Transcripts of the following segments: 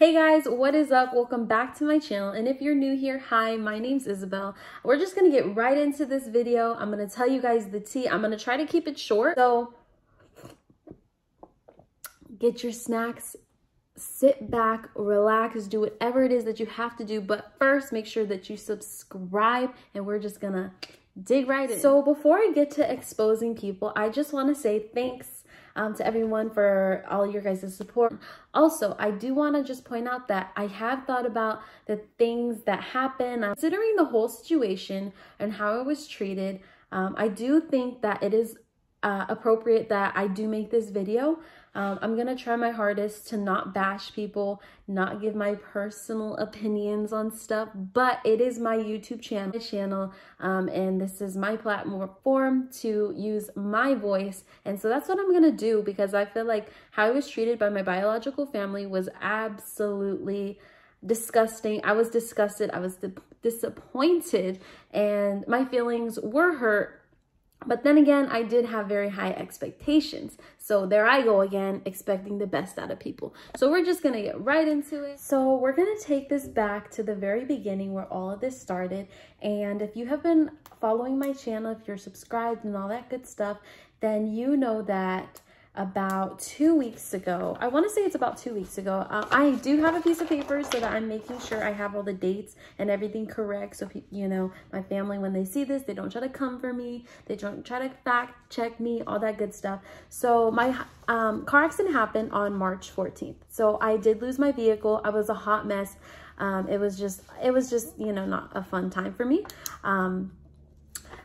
Hey guys, what is up? Welcome back to my channel. And if you're new here, hi, my name's Isabel. We're just gonna get right into this video. I'm gonna tell you guys the tea. I'm gonna try to keep it short. So get your snacks, sit back, relax, do whatever it is that you have to do. But first, make sure that you subscribe and we're just gonna dig right in. So before I get to exposing people, I just wanna say thanks um, to everyone for all your guys' support. Also, I do want to just point out that I have thought about the things that happen. Considering the whole situation and how I was treated, um, I do think that it is uh, appropriate that I do make this video. Um, I'm going to try my hardest to not bash people, not give my personal opinions on stuff, but it is my YouTube channel, channel um, and this is my platform to use my voice. And so that's what I'm going to do because I feel like how I was treated by my biological family was absolutely disgusting. I was disgusted. I was disappointed and my feelings were hurt but then again, I did have very high expectations. So there I go again, expecting the best out of people. So we're just gonna get right into it. So we're gonna take this back to the very beginning where all of this started. And if you have been following my channel, if you're subscribed and all that good stuff, then you know that about two weeks ago. I want to say it's about two weeks ago. Uh, I do have a piece of paper so that I'm making sure I have all the dates and everything correct. So, you know, my family, when they see this, they don't try to come for me. They don't try to fact check me, all that good stuff. So my um, car accident happened on March 14th. So I did lose my vehicle. I was a hot mess. Um, it was just, it was just, you know, not a fun time for me. Um,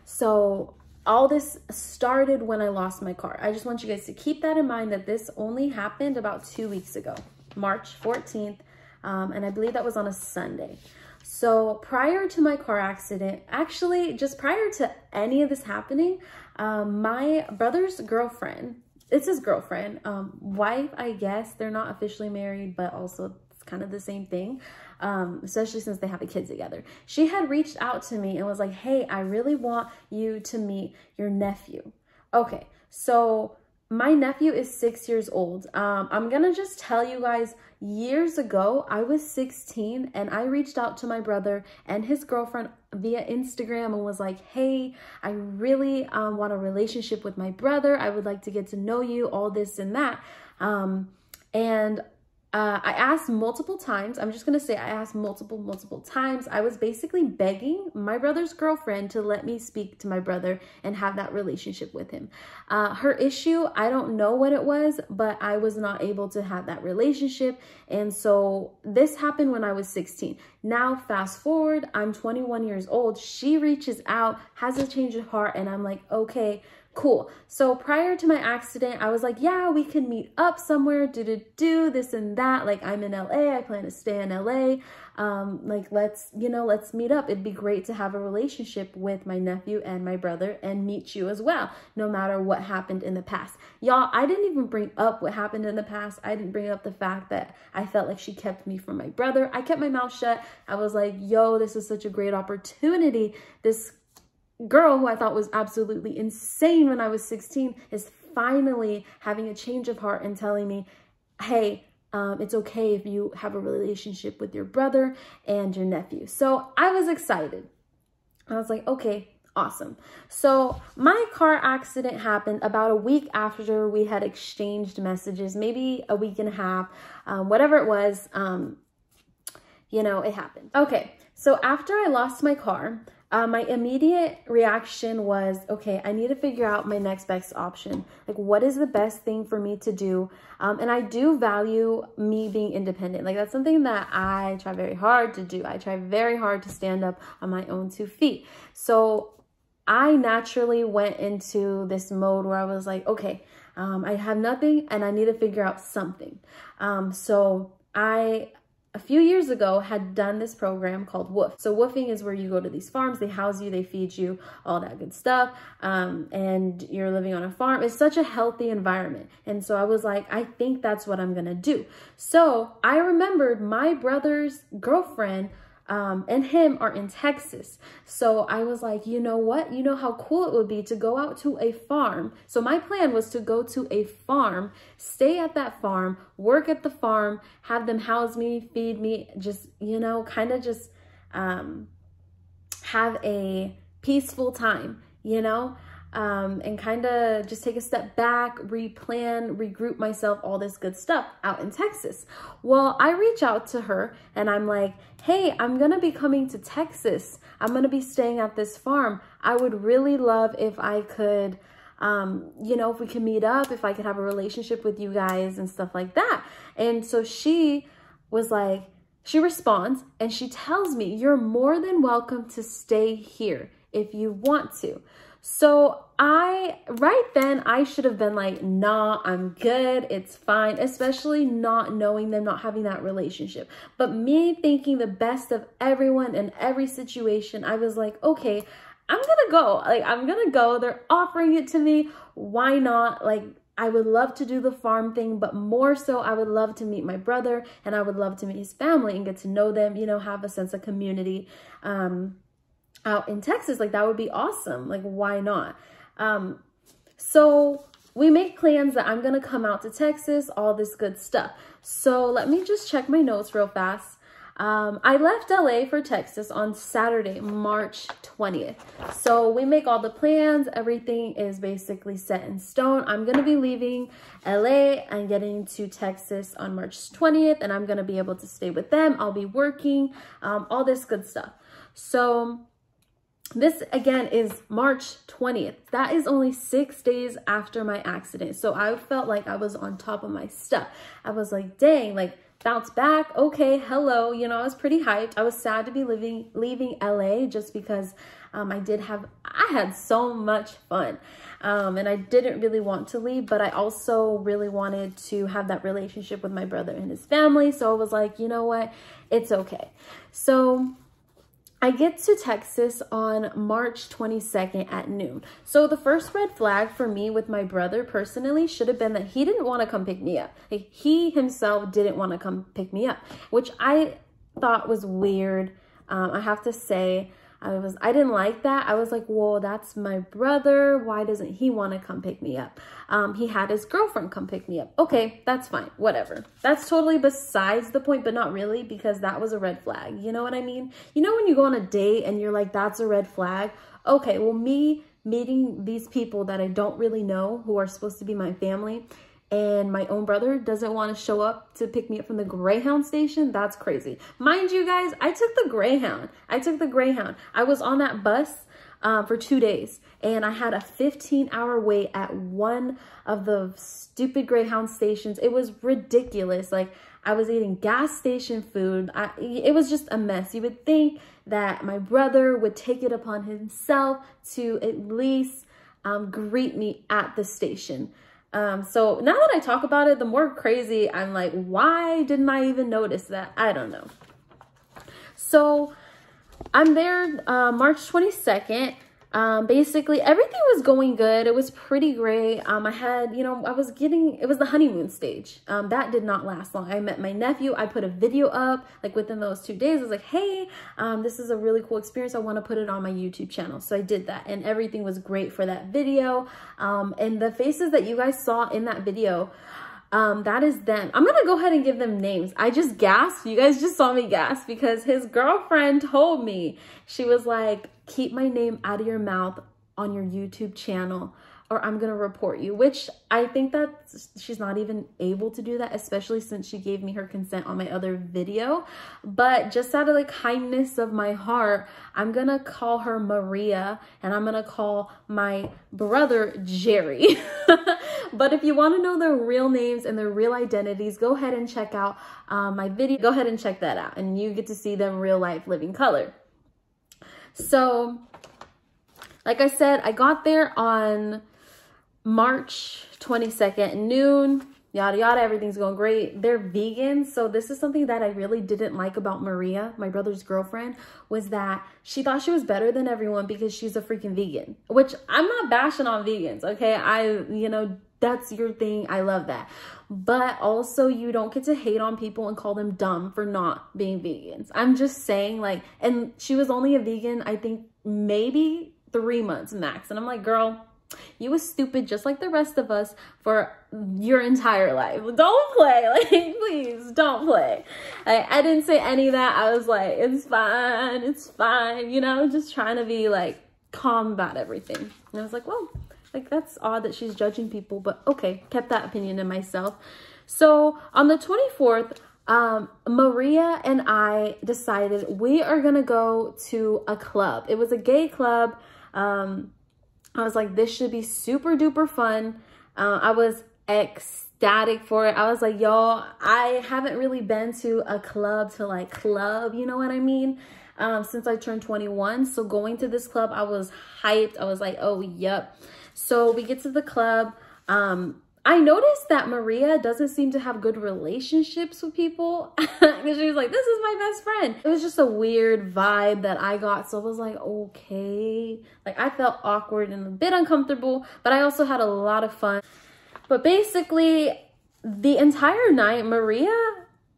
so all this started when I lost my car. I just want you guys to keep that in mind that this only happened about two weeks ago, March 14th. Um, and I believe that was on a Sunday. So prior to my car accident, actually just prior to any of this happening, um, my brother's girlfriend, it's his girlfriend, um, wife, I guess, they're not officially married, but also kind of the same thing um, especially since they have a kid together. She had reached out to me and was like, hey, I really want you to meet your nephew. Okay, so my nephew is six years old. Um, I'm gonna just tell you guys, years ago, I was 16 and I reached out to my brother and his girlfriend via Instagram and was like, hey, I really um, want a relationship with my brother. I would like to get to know you, all this and that. Um, and uh, I asked multiple times. I'm just going to say I asked multiple, multiple times. I was basically begging my brother's girlfriend to let me speak to my brother and have that relationship with him. Uh, her issue, I don't know what it was, but I was not able to have that relationship. And so this happened when I was 16. Now, fast forward, I'm 21 years old. She reaches out, has a change of heart, and I'm like, okay, Cool. So prior to my accident, I was like, yeah, we can meet up somewhere, do do do this and that. Like I'm in LA, I plan to stay in LA. Um, like let's, you know, let's meet up. It'd be great to have a relationship with my nephew and my brother and meet you as well, no matter what happened in the past. Y'all, I didn't even bring up what happened in the past. I didn't bring up the fact that I felt like she kept me from my brother. I kept my mouth shut. I was like, yo, this is such a great opportunity. This girl who I thought was absolutely insane when I was 16 is finally having a change of heart and telling me, hey, um, it's okay if you have a relationship with your brother and your nephew. So I was excited. I was like, okay, awesome. So my car accident happened about a week after we had exchanged messages, maybe a week and a half, um, whatever it was, um, you know, it happened. Okay, so after I lost my car, uh, my immediate reaction was, okay, I need to figure out my next best option. Like, what is the best thing for me to do? Um, and I do value me being independent. Like, that's something that I try very hard to do. I try very hard to stand up on my own two feet. So I naturally went into this mode where I was like, okay, um, I have nothing and I need to figure out something. Um, so I a few years ago had done this program called WWOOF. So WWOOFing is where you go to these farms, they house you, they feed you, all that good stuff, um, and you're living on a farm. It's such a healthy environment. And so I was like, I think that's what I'm gonna do. So I remembered my brother's girlfriend um, and him are in Texas. So I was like, you know what? You know how cool it would be to go out to a farm. So my plan was to go to a farm, stay at that farm, work at the farm, have them house me, feed me, just, you know, kind of just um, have a peaceful time, you know? Um, and kind of just take a step back, replan, regroup myself, all this good stuff out in Texas. Well, I reach out to her and I'm like, hey, I'm going to be coming to Texas. I'm going to be staying at this farm. I would really love if I could, um, you know, if we could meet up, if I could have a relationship with you guys and stuff like that. And so she was like, she responds and she tells me, you're more than welcome to stay here if you want to. So I, right then, I should have been like, nah, I'm good. It's fine, especially not knowing them, not having that relationship. But me thinking the best of everyone in every situation, I was like, okay, I'm gonna go. Like, I'm gonna go. They're offering it to me. Why not? Like, I would love to do the farm thing, but more so, I would love to meet my brother and I would love to meet his family and get to know them, you know, have a sense of community. Um, out in Texas. Like that would be awesome. Like why not? Um, so we make plans that I'm going to come out to Texas, all this good stuff. So let me just check my notes real fast. Um, I left LA for Texas on Saturday, March 20th. So we make all the plans. Everything is basically set in stone. I'm going to be leaving LA and getting to Texas on March 20th, and I'm going to be able to stay with them. I'll be working, um, all this good stuff. So this again is March 20th. That is only six days after my accident. So I felt like I was on top of my stuff. I was like, dang, like bounce back. Okay, hello. You know, I was pretty hyped. I was sad to be living leaving LA just because um, I did have, I had so much fun. Um, and I didn't really want to leave, but I also really wanted to have that relationship with my brother and his family. So I was like, you know what? It's okay. So I get to Texas on March 22nd at noon. So the first red flag for me with my brother personally should have been that he didn't want to come pick me up. Like, he himself didn't want to come pick me up, which I thought was weird. Um, I have to say, I was I didn't like that. I was like, whoa, that's my brother. Why doesn't he want to come pick me up? Um, he had his girlfriend come pick me up. Okay, that's fine. Whatever. That's totally besides the point, but not really because that was a red flag. You know what I mean? You know when you go on a date and you're like, that's a red flag? Okay, well, me meeting these people that I don't really know who are supposed to be my family and my own brother doesn't want to show up to pick me up from the Greyhound station, that's crazy. Mind you guys, I took the Greyhound. I took the Greyhound. I was on that bus um, for two days and I had a 15 hour wait at one of the stupid Greyhound stations. It was ridiculous. Like I was eating gas station food. I, it was just a mess. You would think that my brother would take it upon himself to at least um, greet me at the station. Um, so now that I talk about it, the more crazy I'm like, why didn't I even notice that? I don't know. So I'm there uh, March 22nd um, basically everything was going good. It was pretty great. Um, I had, you know, I was getting, it was the honeymoon stage. Um, that did not last long. I met my nephew. I put a video up like within those two days. I was like, hey, um, this is a really cool experience. I want to put it on my YouTube channel. So I did that and everything was great for that video. Um, and the faces that you guys saw in that video, um, that is them. I'm gonna go ahead and give them names. I just gasped. You guys just saw me gasp because his girlfriend told me. She was like, keep my name out of your mouth on your YouTube channel or I'm going to report you, which I think that she's not even able to do that, especially since she gave me her consent on my other video. But just out of the kindness of my heart, I'm going to call her Maria and I'm going to call my brother Jerry. but if you want to know their real names and their real identities, go ahead and check out um, my video. Go ahead and check that out and you get to see them real life living color. So like I said, I got there on March 22nd noon, yada yada, everything's going great. They're vegan, so this is something that I really didn't like about Maria, my brother's girlfriend, was that she thought she was better than everyone because she's a freaking vegan, which I'm not bashing on vegans, okay? I, you know, that's your thing. I love that. But also you don't get to hate on people and call them dumb for not being vegans. I'm just saying like, and she was only a vegan, I think maybe three months max. And I'm like, girl, you was stupid just like the rest of us for your entire life. Don't play. Like, please don't play. I, I didn't say any of that. I was like, it's fine. It's fine. You know, just trying to be like calm about everything. And I was like, well, like that's odd that she's judging people, but okay, kept that opinion to myself. So on the 24th, um, Maria and I decided we are gonna go to a club. It was a gay club. Um, I was like, this should be super duper fun. Uh, I was ecstatic for it. I was like, y'all, I haven't really been to a club to like club, you know what I mean? Um, since I turned 21. So going to this club, I was hyped. I was like, oh, yep. So we get to the club. Um, I noticed that Maria doesn't seem to have good relationships with people. Because she was like, this is my best friend. It was just a weird vibe that I got. So I was like, okay. Like I felt awkward and a bit uncomfortable, but I also had a lot of fun. But basically, the entire night, Maria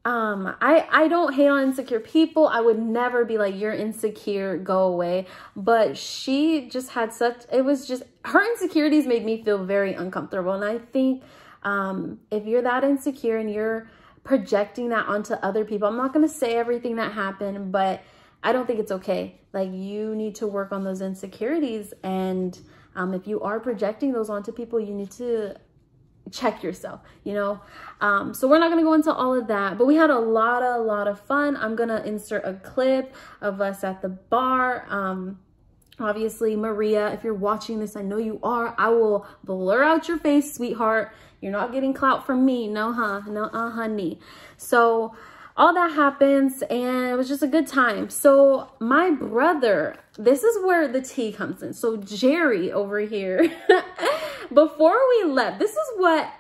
um i i don't hate on insecure people. I would never be like you're insecure go away. But she just had such it was just her insecurities made me feel very uncomfortable. And i think um if you're that insecure and you're projecting that onto other people i'm not going to say everything that happened but i don't think it's okay. Like you need to work on those insecurities. And um, if you are projecting those onto people you need to check yourself you know? Um so we're not to go into all of that but we had a lot a lot of fun. I'm gonna insert a clip of us at the bar. Um obviously maria if you're watching this i know you are. I will blur out your face sweetheart. You're not getting clout from me. No huh? No uh honey. So all that happens and it was just a good time. So my brother, this is where the tea comes in. So Jerry over here, before we left, this is what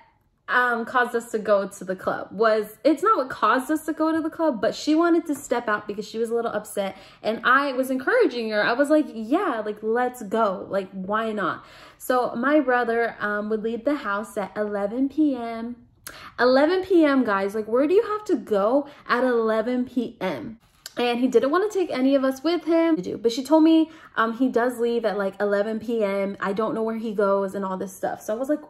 um, caused us to go to the club was it's not what caused us to go to the club but she wanted to step out because she was a little upset and i was encouraging her i was like yeah like let's go like why not so my brother um, would leave the house at 11 p.m 11 p.m., guys. Like, where do you have to go at 11 p.m.? And he didn't want to take any of us with him to do. But she told me um, he does leave at like 11 p.m. I don't know where he goes and all this stuff. So I was like,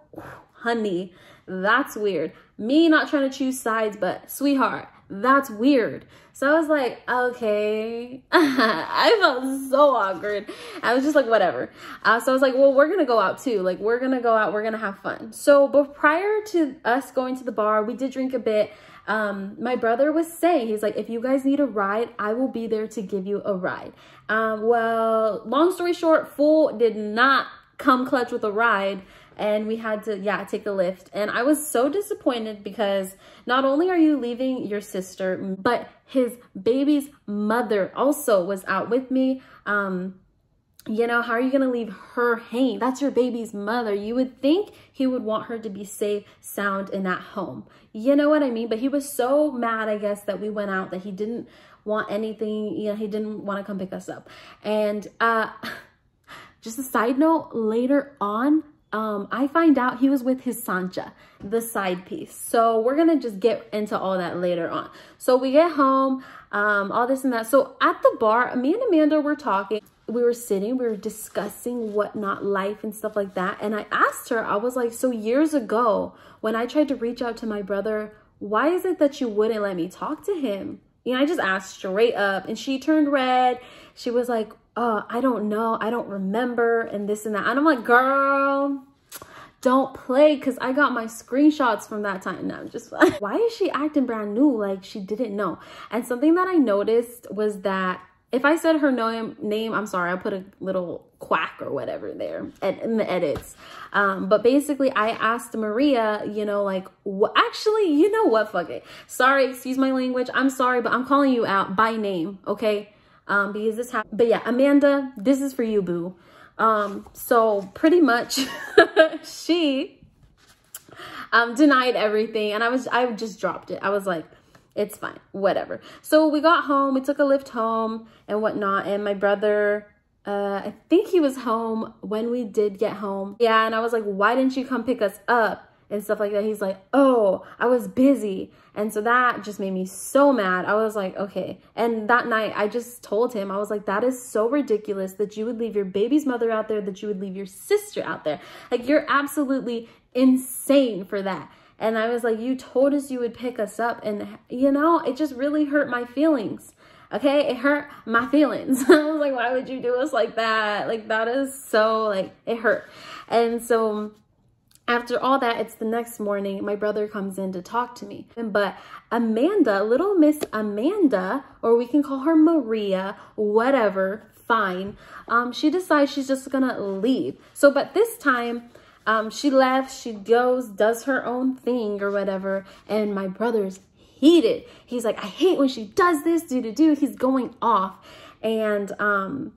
honey, that's weird. Me not trying to choose sides, but sweetheart, that's weird. So I was like, okay. I felt so awkward. I was just like, whatever. Uh, so I was like, well, we're going to go out too. Like, we're going to go out. We're going to have fun. So, but prior to us going to the bar, we did drink a bit. Um, my brother was saying, he's like, if you guys need a ride, I will be there to give you a ride. Um, well, long story short, Fool did not come clutch with a ride and we had to yeah take a Lyft. And i was so disappointed because not only are you leaving your sister but his baby's mother also was out with me. Um you know how are you gonna leave her hanging? That's your baby's mother. You would think he would want her to be safe sound and at home. You know what i mean? But he was so mad i guess that we went out that he didn't want anything you know he didn't want to come pick us up. And uh just a side note later on um, I find out he was with his Sancha, the side piece. So we're going to just get into all that later on. So we get home, um, all this and that. So at the bar, me and Amanda were talking. We were sitting, we were discussing whatnot life and stuff like that. And I asked her, I was like, so years ago, when I tried to reach out to my brother, why is it that you wouldn't let me talk to him? You know, I just asked straight up and she turned red. She was like, oh, I don't know, I don't remember, and this and that. And I'm like, girl, don't play because I got my screenshots from that time. No, I'm just Why is she acting brand new like she didn't know? And something that I noticed was that if I said her name, name I'm sorry, I put a little quack or whatever there in the edits. Um, but basically, I asked Maria, you know, like, actually, you know what? Fuck it. Sorry, excuse my language. I'm sorry, but I'm calling you out by name, okay? Um, because this happened. But yeah, Amanda, this is for you, boo. Um, so pretty much she um, denied everything and I was, I just dropped it. I was like, it's fine, whatever. So we got home, we took a Lyft home and whatnot. And my brother uh, I think he was home when we did get home. Yeah, and I was like, why didn't you come pick us up? And stuff like that. He's like, oh, I was busy. And so that just made me so mad. I was like, okay. And that night, I just told him, I was like, that is so ridiculous that you would leave your baby's mother out there, that you would leave your sister out there. Like, you're absolutely insane for that. And I was like, you told us you would pick us up. And, you know, it just really hurt my feelings. Okay, it hurt my feelings. I was like, why would you do us like that? Like, that is so, like, it hurt. And so after all that, it's the next morning. My brother comes in to talk to me. But Amanda, little Miss Amanda, or we can call her Maria, whatever, fine. Um, she decides she's just gonna leave. So, but this time, um, she left, she goes, does her own thing or whatever. And my brother's heated. He's like, I hate when she does this, do to do. He's going off. And um,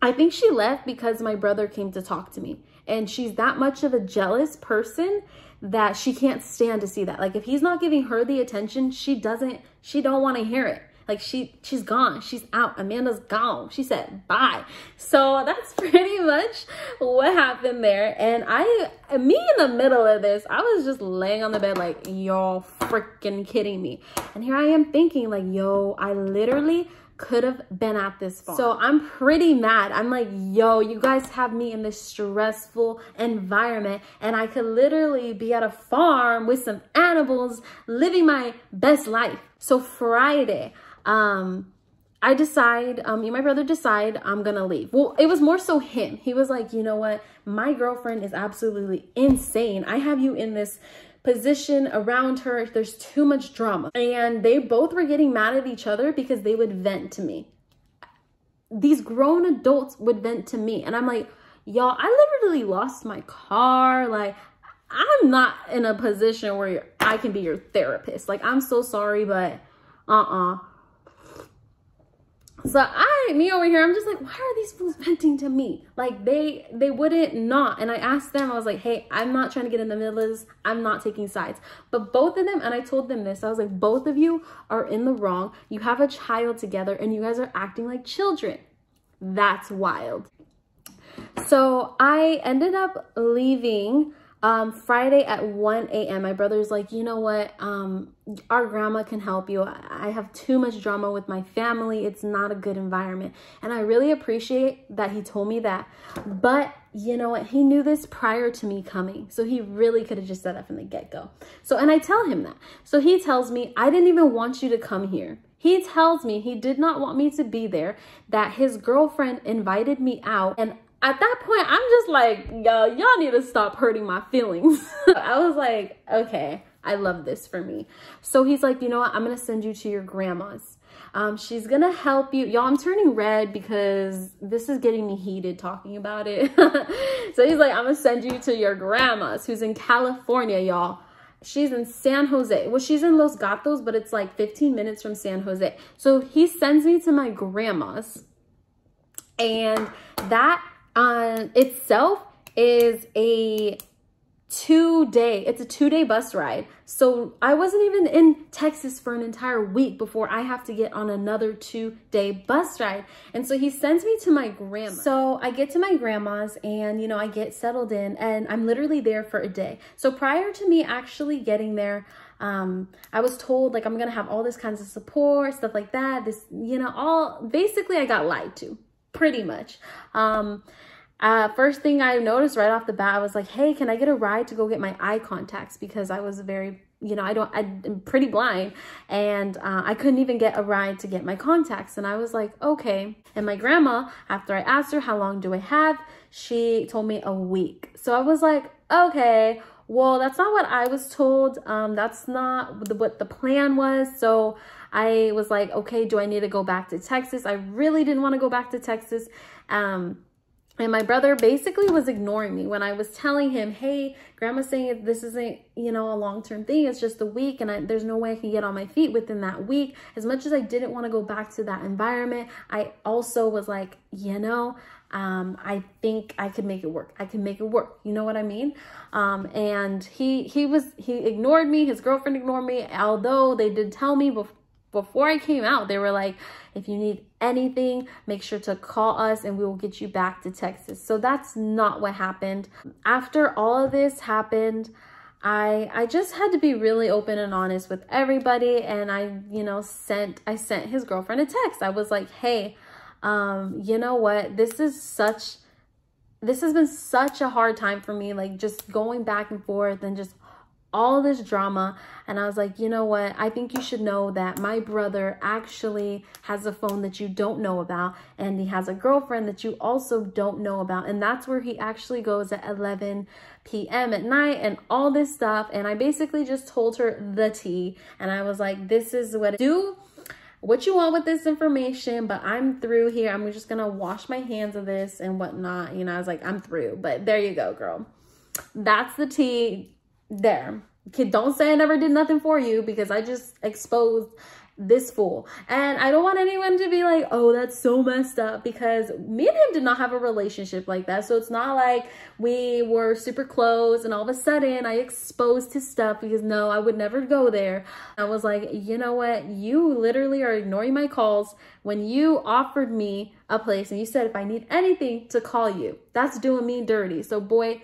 I think she left because my brother came to talk to me. And she's that much of a jealous person that she can't stand to see that. Like if he's not giving her the attention, she doesn't, she don't want to hear it. Like she, she's gone. She's out. Amanda's gone. She said bye. So that's pretty much what happened there. And I, me in the middle of this, I was just laying on the bed like, y'all freaking kidding me. And here I am thinking like, yo, I literally could have been at this farm. So I'm pretty mad. I'm like, yo, you guys have me in this stressful environment and I could literally be at a farm with some animals living my best life. So Friday, um, I decide, um, me and my brother decide I'm gonna leave. Well, it was more so him. He was like, you know what? My girlfriend is absolutely insane. I have you in this position around her. There's too much drama. And they both were getting mad at each other because they would vent to me. These grown adults would vent to me. And I'm like, y'all, I literally lost my car. Like, I'm not in a position where I can be your therapist. Like, I'm so sorry, but uh-uh. So I, me over here, I'm just like, why are these fools venting to me? Like they, they wouldn't not. And I asked them, I was like, hey, I'm not trying to get in the middle of this. I'm not taking sides. But both of them, and I told them this, I was like, both of you are in the wrong. You have a child together and you guys are acting like children. That's wild. So I ended up leaving um, Friday at 1 a.m. My brother's like, you know what? Um, our grandma can help you. I have too much drama with my family. It's not a good environment. And I really appreciate that he told me that. But you know what? He knew this prior to me coming. So he really could have just said that from the get-go. So, and I tell him that. So he tells me, I didn't even want you to come here. He tells me he did not want me to be there, that his girlfriend invited me out and at that point, I'm just like, yo, y'all need to stop hurting my feelings. I was like, okay, I love this for me. So he's like, you know what? I'm going to send you to your grandma's. Um, she's going to help you. Y'all, I'm turning red because this is getting me heated talking about it. so he's like, I'm going to send you to your grandma's who's in California, y'all. She's in San Jose. Well, she's in Los Gatos, but it's like 15 minutes from San Jose. So he sends me to my grandma's. And that um, itself is a two day, it's a two day bus ride. So I wasn't even in Texas for an entire week before I have to get on another two day bus ride. And so he sends me to my grandma. So I get to my grandma's and, you know, I get settled in and I'm literally there for a day. So prior to me actually getting there, um, I was told like I'm gonna have all this kinds of support, stuff like that. This, you know, all basically I got lied to pretty much. Um, uh, first thing I noticed right off the bat, I was like, hey, can I get a ride to go get my eye contacts? Because I was very, you know, I don't, I'm pretty blind and uh, I couldn't even get a ride to get my contacts. And I was like, okay. And my grandma, after I asked her, how long do I have? She told me a week. So I was like, okay, well, that's not what I was told. Um, that's not what the plan was. So I was like, okay, do I need to go back to Texas? I really didn't want to go back to Texas. Um, and my brother basically was ignoring me when I was telling him, hey, grandma's saying this isn't, you know, a long-term thing. It's just a week and I, there's no way I can get on my feet within that week. As much as I didn't want to go back to that environment, I also was like, you know, um, I think I could make it work. I can make it work. You know what I mean? Um, and he, he was, he ignored me. His girlfriend ignored me. Although they did tell me before, I came out, they were like, if you need anything, make sure to call us and we will get you back to Texas. So that's not what happened. After all of this happened, I I just had to be really open and honest with everybody and I, you know, sent I sent his girlfriend a text. I was like, "Hey, um, you know what? This is such this has been such a hard time for me like just going back and forth and just all this drama and I was like, you know what? I think you should know that my brother actually has a phone that you don't know about and he has a girlfriend that you also don't know about and that's where he actually goes at 11 p.m. at night and all this stuff and I basically just told her the tea and I was like, this is what I do what you want with this information, but I'm through here. I'm just to wash my hands of this and whatnot. You know, I was like, I'm through, but there you go, girl. That's the tea there. Kid, don't say I never did nothing for you because I just exposed this fool. And I don't want anyone to be like, oh, that's so messed up because me and him did not have a relationship like that. So it's not like we were super close and all of a sudden I exposed his stuff because no, I would never go there. I was like, you know what? You literally are ignoring my calls when you offered me a place and you said if I need anything to call you. That's doing me dirty. So boy,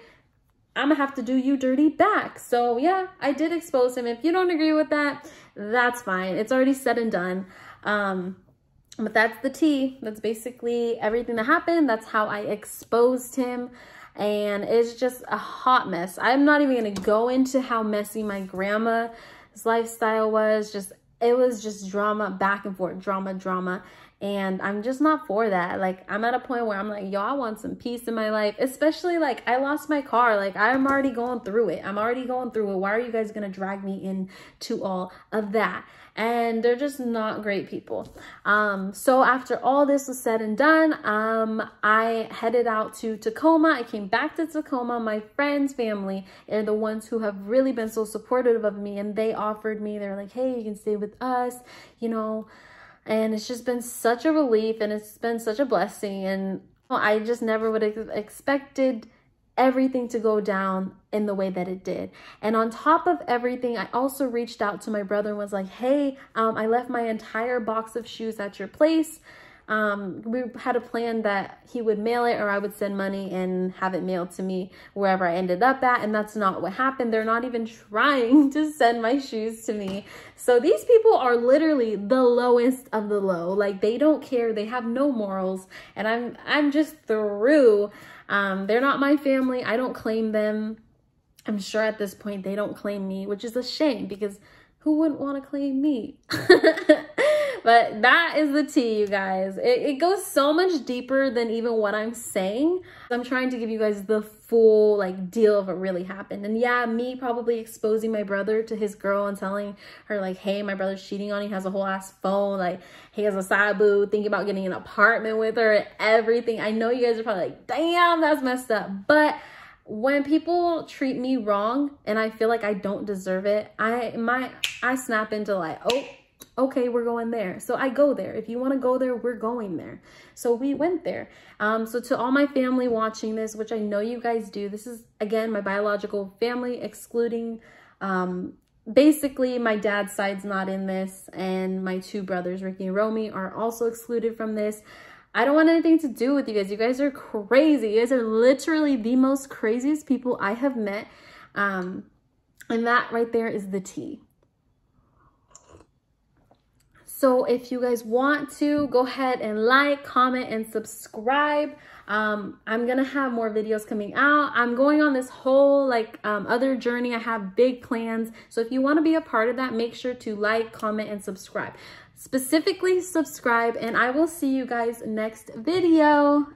I'm gonna have to do you dirty back. So yeah, I did expose him. If you don't agree with that, that's fine. It's already said and done. Um, but that's the tea. That's basically everything that happened. That's how I exposed him. And it's just a hot mess. I'm not even going to go into how messy my grandma's lifestyle was. Just, it was just drama back and forth, drama, drama. And I'm just not for that. Like, I'm at a point where I'm like, yo, I want some peace in my life. Especially, like, I lost my car. Like, I'm already going through it. I'm already going through it. Why are you guys going to drag me into all of that? and they're just not great people. Um, so after all this was said and done, um, I headed out to Tacoma. I came back to Tacoma. My friends, family are the ones who have really been so supportive of me and they offered me, they're like, hey, you can stay with us, you know, and it's just been such a relief and it's been such a blessing and I just never would have expected everything to go down in the way that it did. And on top of everything, I also reached out to my brother and was like, hey, um, I left my entire box of shoes at your place. Um, we had a plan that he would mail it or I would send money and have it mailed to me wherever I ended up at. And that's not what happened. They're not even trying to send my shoes to me. So these people are literally the lowest of the low. Like they don't care. They have no morals. And I'm, I'm just through. Um, they're not my family. I don't claim them. I'm sure at this point they don't claim me, which is a shame because who wouldn't want to claim me? But that is the tea, you guys. It, it goes so much deeper than even what I'm saying. I'm trying to give you guys the full like deal of what really happened. And yeah, me probably exposing my brother to his girl and telling her like, hey, my brother's cheating on you, has a whole ass phone, like he has a side boo, thinking about getting an apartment with her and everything. I know you guys are probably like, damn, that's messed up. But when people treat me wrong and I feel like I don't deserve it, I my I snap into like, oh, okay, we're going there. So I go there. If you want to go there, we're going there. So we went there. Um, so to all my family watching this, which I know you guys do, this is, again, my biological family, excluding, um, basically my dad's side's not in this, and my two brothers, Ricky and Romy, are also excluded from this. I don't want anything to do with you guys. You guys are crazy. You guys are literally the most craziest people I have met. Um, and that right there is the tea. So if you guys want to, go ahead and like, comment, and subscribe. Um, I'm going to have more videos coming out. I'm going on this whole like um, other journey. I have big plans. So if you want to be a part of that, make sure to like, comment, and subscribe. Specifically subscribe, and I will see you guys next video.